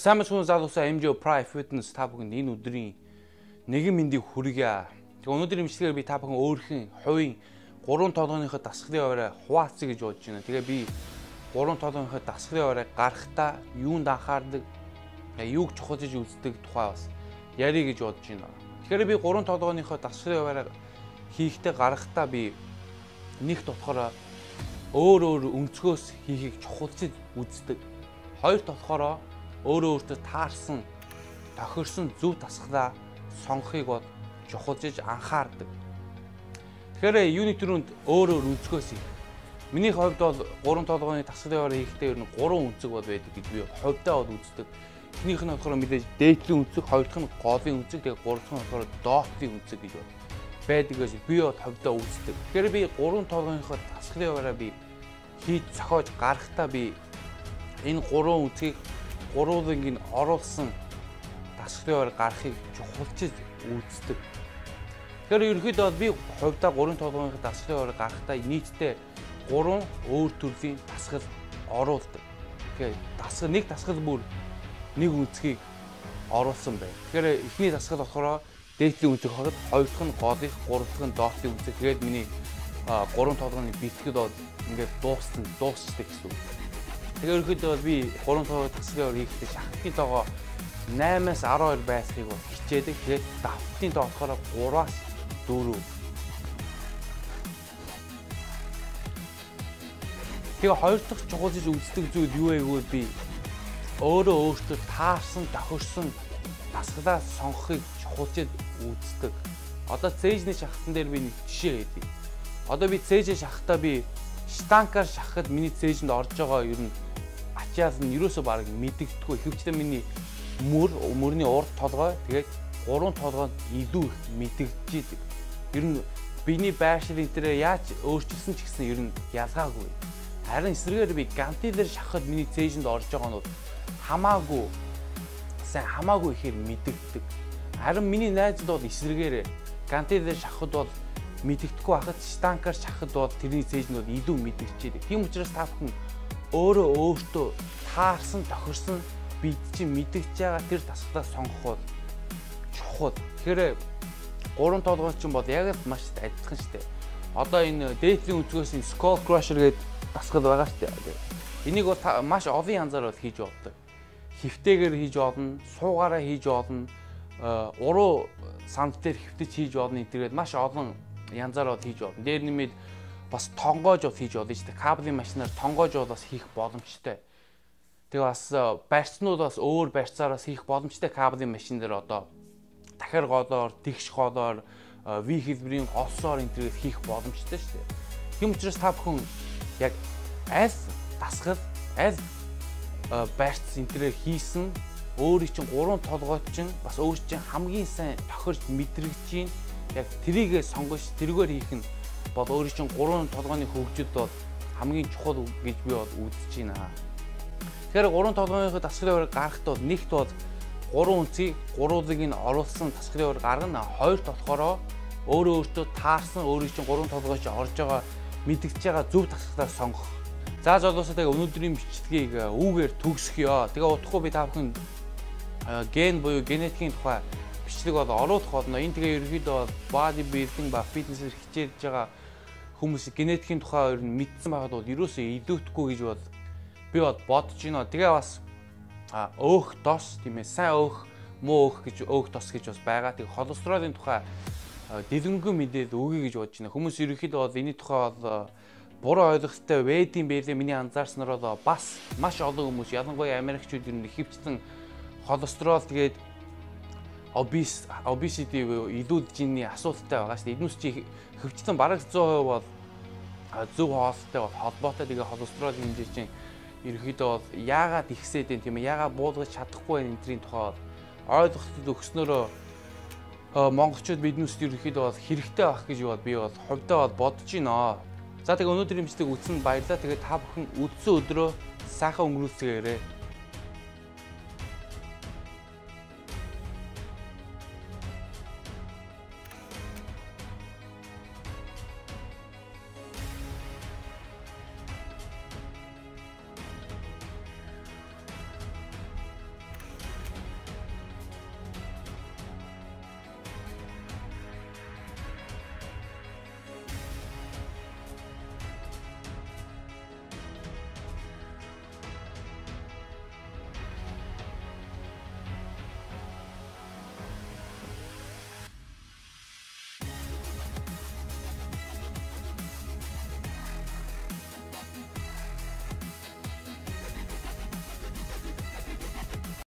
Сайн мэцхэн залуусаа MJ Prime Fitness та бүхэнд энэ өдрийн нэгэн мэндийг хүргье. Тэгээ өнөөдрийн имчилгээр би та бүхэн өөрхийн хувийн 3 толгойнхоо дасгалын орой хуваалцъя гэж бодож байна. Тэгээ би 3 толгойнхоо дасгалын орой гарахтаа юунд анхаардаг, юуг чухалж үздэг тухай бас ярих гэж бодож байна. Тэгэхээр би 3 толгойнхоо дасгалын орой хийхдээ гарахтаа би нэгт болохоор өөр өөр өнцгөөс хийхийг чухалчилж үздэг. Хоёрт болохоор өөрөө өөртөө таарсан тохирсон зөв тасглаа сонгохыг бол чухалжиж анхаардаг. Тэгэхээр юуны төрөнд өөр өөр өнцгөөс их. Миний хувьд бол 3 толгойн тасгалын орой хийхдээ ер нь 3 өнцөг бол байдаг гэж би хувьдаа бол үздэг. Эхнийх нь болохоор мэдээж дээдлийн өнцөг, хоёр дахь нь голын өнцөг, тэгээ гурав дахь нь болохоор доотын өнцөг гэж байна. байдаг гэж би бол хувьдаа үздэг. Тэгэхээр би 3 толгойнхоо тасгалын орой би хийж зохиож гарахтаа би энэ 3 өнцгийг гурвыг нь оруулсан дасгалын ойр гарахыг чухалчилж үздэг. Тэгэхээр ерөнхийдөө би хувьдаа 3 толгойн дасгалын ойр гарахтаа нийтдээ 3 өөр төрлийн дасгал оруулдаг. Тэгэхээр дасгал нэг дасгал бүр нэг үнцгийг оруулсан байна. Тэгэхээр эхний дасгал болохоор дээдлийн үнцэг хогд, хоёр дахь нь голын, гурав дахь нь доотлын үнцэг. Тэгээд миний 3 толгойн бэлтгэд бол ингээд дууссан, дуусчдаг гэсэн үг. Тэгээ ерөөхдөө би 3 тоо тасгийн хийхдээ шахтын тоогоо 8-аас 12 байсхийг бол хичээдэг. Тэгээд давтын тоо болохоор 3-аас 4. Тэгээ хоёр дахь чухалж үздэг зүйл юу вэ гэвэл би өөрөө өөртөө таарсан, тохирсон тасгалаа сонгохыг чухалж үздэг. Одоо цээжний шахтан дээр би нэг жишээ хэлье. Одоо би цээжээ шахтаа би штанкаар шахахад миний цээжинд орж байгаа ер нь ачаас нь ерөөсөө баг мэддэгдэхгүй ихэвчлэн миний мөр мөрний урд толгой тэгээд гурван толгойд илүү их мэдэгдэж идэг. Ер нь биений байршил энэ төрөө яаж өөрчилсөн ч гэсэн ер нь ялгаагүй. Харин эсрэгээр би ганти дээр шахахад миний цээжинд орж байгаа нь хамаагүй сайн хамаагүй ихээр мэдэгддэг. Харин миний найзууд бол эсрэгээр ганти дээр шахахад бол мэдэгдэхгүй хахад штанкаар шахахад бол тэрний бол илүү мэдэгчээд. Тийм учраас та бүхэн өөрөө өөртөө таарсан тохирсон бид чинь мэдгэж байгаа тэр тасгалаа сонгох бол чухал. Тэгэхээр гурван толгой чинь бол яг л маш адилхан шүү дээ. Одоо энэ дээдлийн өнцгөөс энэ Skull Crusher гэдэг тасгал байгаа шүү дээ. Энийг бол маш олон янзаар бол хийж болдог. Хифтэйгээр хийж болно, суугаараа хийж болно, э, уруу санд дээр хөвтөж хийж болно. Тэгээд маш олон янзаар бол хийж болно. Дээр нэмээд бас тонгоож хийж болно шүү дээ. Кабелын машинаар тонгоож бас хийх боломжтой. Тэгээ бас э, барьцнууд бас өөр барьцаар бас хийх боломжтой кабелын машин дээр одоо дахиар голоор, тэгш голоор, V хэлбэрийн олсоор энэ төрөйг хийх боломжтой шүү дээ. Тийм учраас та бүхэн яг аль дасгал, аль э, барьц энэ төрөйг хийсэн өөрийн чинь гурван толгойд чинь бас өөр чинь хамгийн сайн тохирч мэдрэгж чинь яг трийгээ сонгож тэргээр хийх нь бол өөрийн чинь гурван толгойн хөгжил бол хамгийн чухал гэж би бол үзэж байна. Тэгэхээр гурван толгойн дасгалын ураг гарахт бол нэгт бол гурван үнцгийг гурвуулыг нь оруулсан дасгалын ураг гаргана. Хоёрт болохоор өөрөө өөртөө таарсан өөрийн чинь гурван толгой чинь орж байгаа мэдгэж байгаа зөв дасгалаар сонгох. За золоосоо тэгээ өнөөдрийн бичлэгийг э, үүгээр төгсгөё. Тэгээ утахгүй би та бүхэн э, ген буюу генетикийн тухай бичлэг бол оруулах болно. Энэ тэгээ body building ба фитнесээр хичээж байгаа хүмүүс генетикийн тухай өөр нь мэдсэн байхад бол ерөөсөө илүүдэхгүй гэж бол би бод бодож байна. Тэгээ бас өөх дос тийм ээ сайн өөх муу өөх гэж өөх дос гэж бас байгаа. Тэгээ холестеролын тухай дэлгэнгүй мэдээд өгье гэж бодож байна. Хүмүүс ерөөхдөө бол энэ тухай бол буруу ойлголттой байдсан байлээ миний анзаарснаар бол бас маш олон хүмүүс ялангуяа Америкчууд ер нь хөвчтөн холестерол тэгээд obese obesity илүүд жинний асуудалтай байгаа шүү дээ. Эднүс чи хөвчлэн бараг 100% бол зөв хоолтой бол холбоотой тэгээ холестерол хэмжээ чинь ерөөхдөө бол яагаад ихсээд юм тийм ээ яагаад буулгаж чадахгүй энэ энтрийн тухай ойлголтод өгснөөрөө монголчууд биднээс ерөөхдөө бол хэрэгтэй байх гэж бол би бол хувьдаа бол бодож байна. За тэгээ өнөөдрийн мэдлэг үзсэн баярлалаа. Тэгээ та бүхэн үдсэн өдрөө сайхан өнгөрүүлцгээрэй.